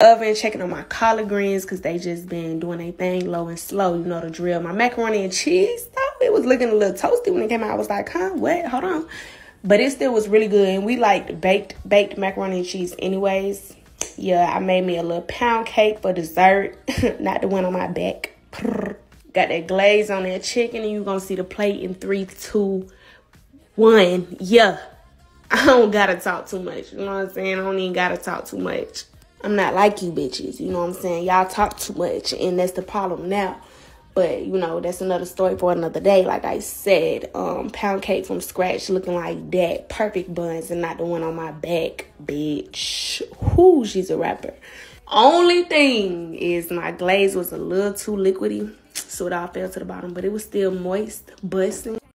oven, checking on my collard greens because they just been doing a thing low and slow. You know the drill. My macaroni and cheese, though, it was looking a little toasty when it came out. I was like, huh, what? Hold on. But it still was really good. And we liked baked baked macaroni and cheese anyways. Yeah, I made me a little pound cake for dessert. Not the one on my back. Got that glaze on that chicken. And you're going to see the plate in three, two, one. Yeah. I don't gotta talk too much. You know what I'm saying? I don't even gotta talk too much. I'm not like you bitches. You know what I'm saying? Y'all talk too much, and that's the problem now. But you know, that's another story for another day. Like I said, um, pound cake from scratch, looking like that, perfect buns, and not the one on my back, bitch. Whoo, she's a rapper. Only thing is my glaze was a little too liquidy, so it all fell to the bottom, but it was still moist, busting.